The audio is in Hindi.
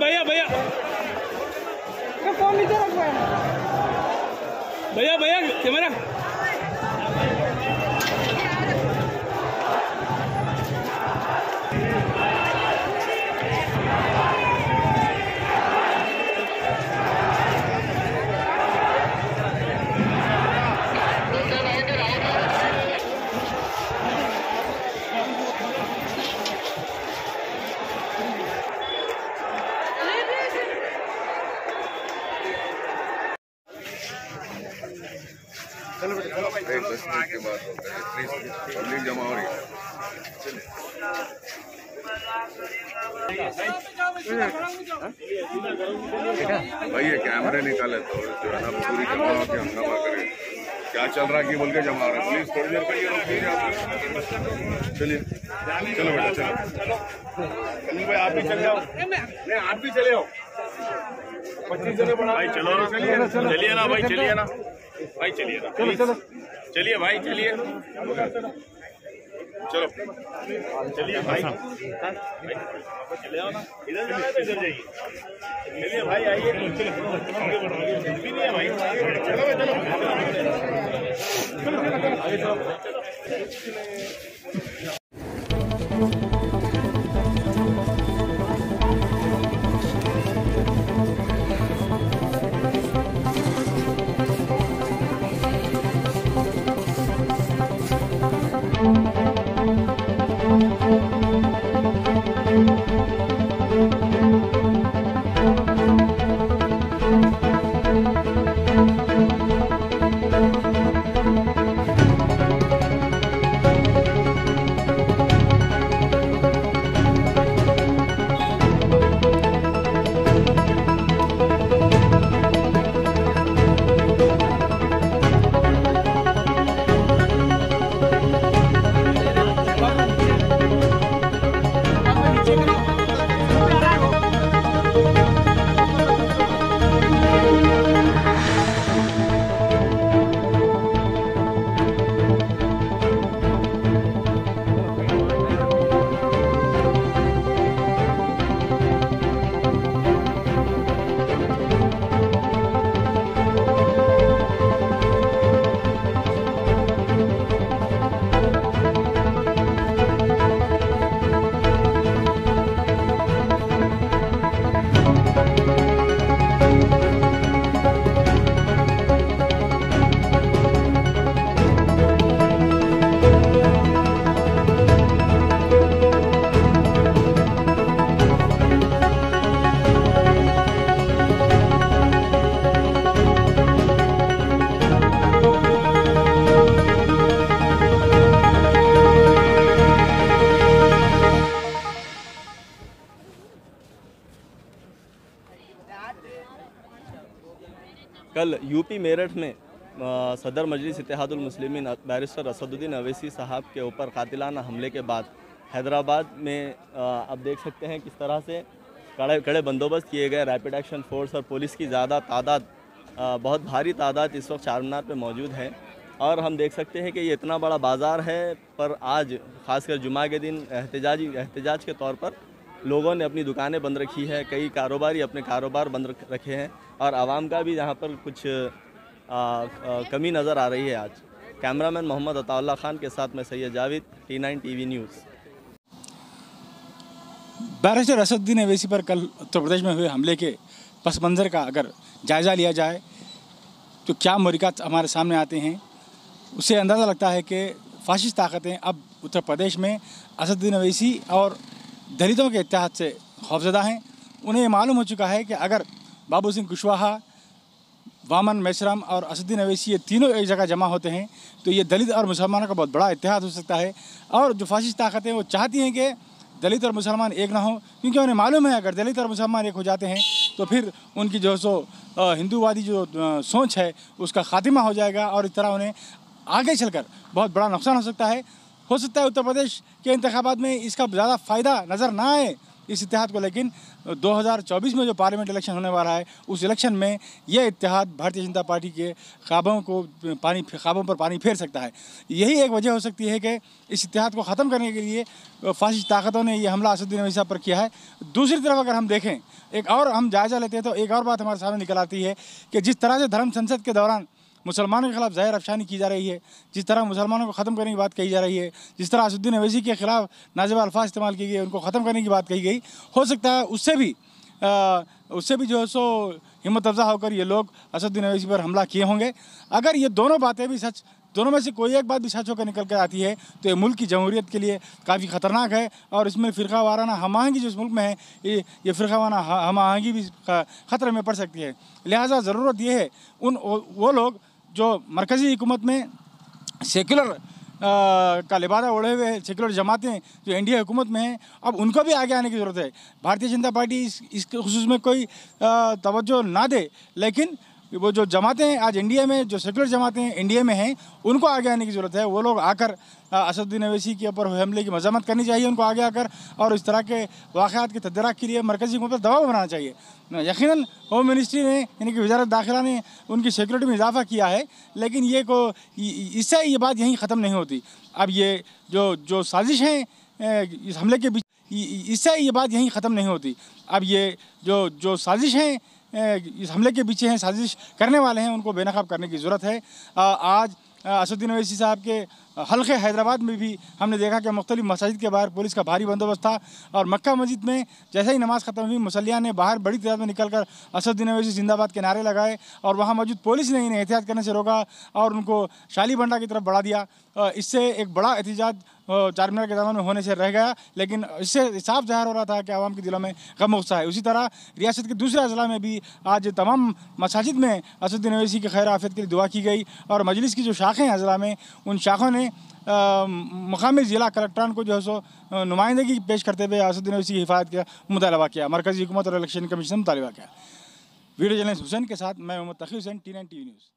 भैया भैया। भैया भैया कैमरा। के होता है पब्लिक जमा हो रही है भाई ये कैमरे निकाले तो जो है ना पूरी जमा होकर हंगामा करे। क्या चल रहा है कि बोल के जमा हो रहा है? प्लीज़ थोड़ी देर आप चलिए। चलो बेटा चलो। अनिल भाई आप भी चले जाओ नहीं आप भी चले आओ। पच्चीस जने बढ़ा भाई चलो। चलिए ना भाई चलिए ना। भाई चलिए ना। प्लीज़ चलिए भाई चलिए। चलो। चलिए भाई। चले आओ ना इधर जाना तो इधर जाइए चलिए भाई आइए। भी नहीं है भाई। चलो चलो। कल यूपी मेरठ में सदर मजलिस इतिहादुल मुस्लिमीन बैरिस्टर असदुद्दीन अवैसी साहब के ऊपर कातिलाना हमले के बाद हैदराबाद में आप देख सकते हैं किस तरह से कड़े कड़े बंदोबस्त किए गए रैपिड एक्शन फोर्स और पुलिस की ज़्यादा तादाद बहुत भारी तादाद इस वक्त चारमीनार पर मौजूद है। और हम देख सकते हैं कि ये इतना बड़ा बाज़ार है, पर आज ख़ासकर जुमा के दिन एहतजाजी, एहतजाज के तौर पर लोगों ने अपनी दुकानें बंद रखी है कई कारोबारी अपने कारोबार बंद रख- हैं और आवाम का भी यहाँ पर कुछ आ, आ, कमी नज़र आ रही है आज। कैमरामैन मोहम्मद अताउल्ला खान के साथ मैं Syed Javed T nine T news barrister Asaduddin Owaisi पर कल उत्तर प्रदेश में हुए हमले के पस मंज़र का अगर जायज़ा लिया जाए तो क्या मरिकात हमारे सामने आते हैं? उससे अंदाज़ा लगता है कि फाशिश ताकतें अब उत्तर प्रदेश में असदुद्दीन अवैसी और दलितों के इतिहाद से खौफजदा हैं। उन्हें ये मालूम हो चुका है कि अगर बाबू सिंह कुशवाहा, वामन मेशरम और असुद्दीन अवैसी ये तीनों एक जगह जमा होते हैं तो ये दलित और मुसलमानों का बहुत बड़ा इतिहास हो सकता है। और जो फाशिस्ट ताकतें वो चाहती हैं कि दलित और मुसलमान एक ना हो, क्योंकि उन्हें मालूम है अगर दलित और मुसलमान एक हो जाते हैं तो फिर उनकी जो सो हिंदूवादी जो सोच है, उसका खात्मा हो जाएगा और इस तरह उन्हें आगे चलकर बहुत बड़ा नुकसान हो सकता है। हो सकता है उत्तर प्रदेश के इंतबात में इसका ज़्यादा फ़ायदा नज़र ना आए इस इतिहाद को, लेकिन 2024 में जो पार्लियामेंट इलेक्शन होने वाला है, उस इलेक्शन में यह इतिहाद भारतीय जनता पार्टी के ख्वाबों को पानी ख्वाबों पर पानी फेर सकता है। यही एक वजह हो सकती है कि इस इतिहाद को ख़त्म करने के लिए फासिस ताकतों ने यह हमला असदुद्दीन अवैसी साहब पर किया है। दूसरी तरफ़ अगर हम देखें, एक और हम जायज़ा लेते हैं तो एक और बात हमारे सामने निकल आती है कि जिस तरह से धर्म संसद के दौरान मुसलमानों के खिलाफ ज़ाहिर अफशानी की जा रही है जिस तरह मुसलमानों को ख़त्म करने की बात कही जा रही है जिस तरह असुद्दीन अवैसी के खिलाफ नाजिब अल्फाज इस्तेमाल किए गए उनको ख़त्म करने की बात कही गई। हो सकता है उससे भी आ, उससे भी जो है सो हिम्मत अफजा होकर ये लोग असुद्दीन अवैसी पर हमला किए होंगे। अगर ये दोनों बातें भी सच दोनों में से कोई एक बात भी सच होकर निकल कर आती है तो ये मुल्क की जमहूरियत के लिए काफ़ी ख़तरनाक है और इसमें फ़िरका वाराना हम आहंगी जो इस मुल्क में है ये ये फ़िरका वाराना हम आहंगी भी ख़तरे में पड़ सकती है। लिहाजा ज़रूरत ये है उन वो लोग जो मरकज़ी हुकूमत में सेकुलर का लिबादा ओढ़े हुए सेकुलर जमातें जो एन डी हुकूमत में हैं, अब उनको भी आगे आने की ज़रूरत है। भारतीय जनता पार्टी इस इस खसूस में कोई तोज्जो ना दे, लेकिन वो जो जमातें हैं, आज इंडिया में जो सेकुलर जमातें इंडिया में हैं, उनको आगे आने की ज़रूरत है। वो लोग आकर असदुद्दीन अवैसी के ऊपर हमले की मजम्मत करनी चाहिए, उनको आगे आकर, और इस तरह के वाक़ात की तदराक के लिए मरकज़ी हुकूमत दबाव बनाना चाहिए। यकीन होम मिनिस्ट्री ने, यानी कि वजारत दाखिला ने, उनकी सिक्योरिटी में इजाफा किया है, लेकिन ये को इससे ये बात यहीं ख़त्म नहीं होती। अब ये जो जो साजिश हैं इस हमले के बीच इससे ये बात यहीं ख़त्म नहीं होती। अब ये जो जो साजिश है इस हमले के पीछे हैं, साजिश करने वाले हैं, उनको बेनकाब करने की ज़रूरत है। आज असुद्दीन अवैसी साहब के हल्के हैदराबाद में भी हमने देखा कि मुख्तलिफ़ मसाजिद के बाहर पुलिस का भारी बंदोबस्त था और मक्का मस्जिद में जैसे ही नमाज़ ख़त्म हुई मुसलिया ने बाहर बड़ी तादाद में निकलकर असुद्दीन अवैसी जिंदाबाद के नारे लगाए और वहाँ मौजूद पुलिस ने इन्हें एहतियात करने से रोका और उनको शाली भंडा की तरफ़ बढ़ा दिया। इससे एक बड़ा एहतजाज चार मीनार के दामन में होने से रह गया, लेकिन इससे साफ़ ज़ाहिर हो रहा था कि आवाम के दिलों में गम गुस्सा है। उसी तरह रियासत के दूसरे अजला में भी आज तमाम मसाजिद में असुद्दीन अवैसी की खैर आफियत के लिए दुआ की गई और मजलिस की जो शाखें हैं अजला में, उन शाखों ने मकामी ज़िला कलेक्ट्रान को जो है सो नुमाइंदगी पेश करते हुए असुद्दीन अवैसी की हिफायत का मुतालबा किया, मरकज़ी हुकूमत और इलेक्शन कमीशन ने मुतालबा किया। वीडियो जर्नलिस्ट हुसैन के साथ, मैं Mohammad Taqi Hussain, T nine T news.